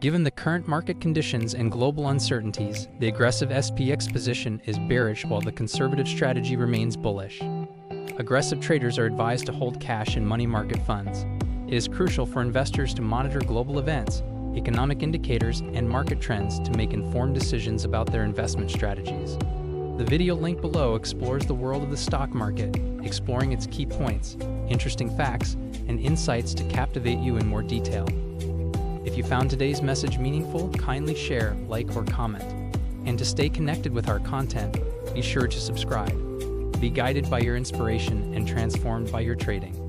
Given the current market conditions and global uncertainties, the aggressive SPX position is bearish while the conservative strategy remains bullish. Aggressive traders are advised to hold cash in money market funds. It is crucial for investors to monitor global events, economic indicators, and market trends to make informed decisions about their investment strategies. The video link below explores the world of the stock market, exploring its key points, interesting facts, and insights to captivate you in more detail. If you found today's message meaningful, kindly share, like, or comment. And to stay connected with our content, be sure to subscribe. Be guided by your inspiration and transformed by your trading.